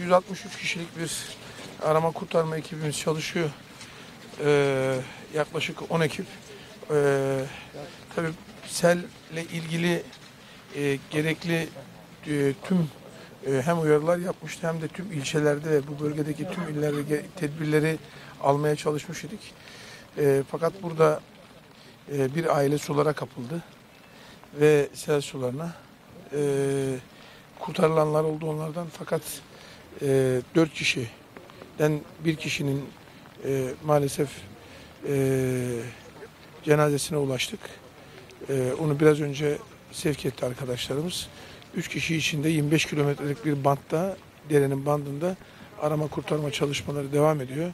163 kişilik bir arama kurtarma ekibimiz çalışıyor. Ee, yaklaşık 10 ekip. Ee, tabii selle ilgili e, gerekli e, tüm e, hem uyarılar yapmıştı hem de tüm ilçelerde bu bölgedeki tüm illerde tedbirleri almaya çalışmış idik. E, fakat burada e, bir aile sulara kapıldı ve sel sularına e, kurtarılanlar oldu onlardan fakat e, 4 kişiden bir kişinin e, maalesef e, cenazesine ulaştık. E, onu biraz önce sevk etti arkadaşlarımız. 3 kişi içinde 25 kilometrelik bir bantta, derenin bandında arama kurtarma çalışmaları devam ediyor.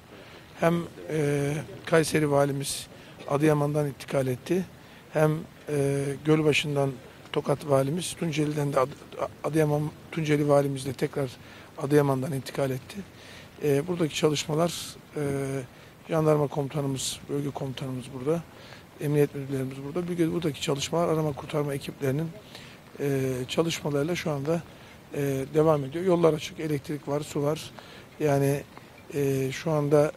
Hem e, Kayseri valimiz Adıyaman'dan intikal etti. Hem e, Gölbaşı'ndan Tokat valimiz, Tunceli'den de Ad- Adıyaman Tunceli valimiz de tekrar Adıyaman'dan intikal etti. E, buradaki çalışmalar e, jandarma komutanımız, bölge komutanımız burada, emniyet müdürlerimiz burada. Bir- Buradaki çalışmalar arama kurtarma ekiplerinin e, çalışmalarıyla şu anda e, devam ediyor. Yollar açık, elektrik var, su var. Yani e, şu anda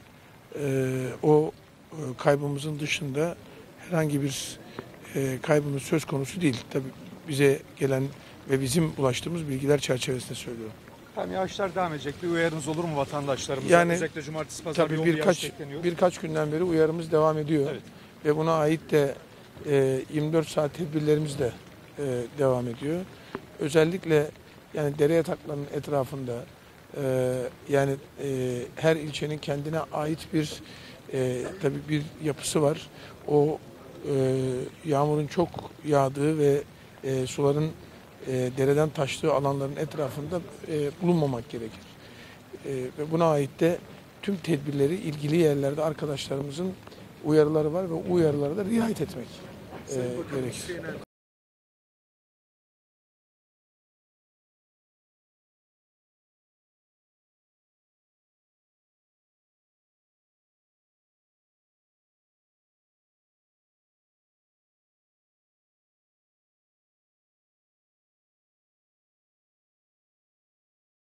e, o e, kaybımızın dışında herhangi bir e, kaybımız söz konusu değil. Tabii bize gelen ve bizim ulaştığımız bilgiler çerçevesinde söylüyorum. Hem yağışlar devam edecek. Bir uyarınız olur mu vatandaşlarımıza? Yani Özellikle cumartesi pazar Tabii yoğun birkaç birkaç günden beri uyarımız devam ediyor. Evet. Ve buna ait de e, 24 saat tedbirlerimiz de e, devam ediyor. Özellikle yani dere yataklarının etrafında e, yani e, her ilçenin kendine ait bir e, tabii bir yapısı var. O e, yağmurun çok yağdığı ve e, suların e, dereden taştığı alanların etrafında e, bulunmamak gerekir. E, ve buna ait de tüm tedbirleri ilgili yerlerde arkadaşlarımızın uyarıları var ve uyarılara da riayet etmek e, gerekir.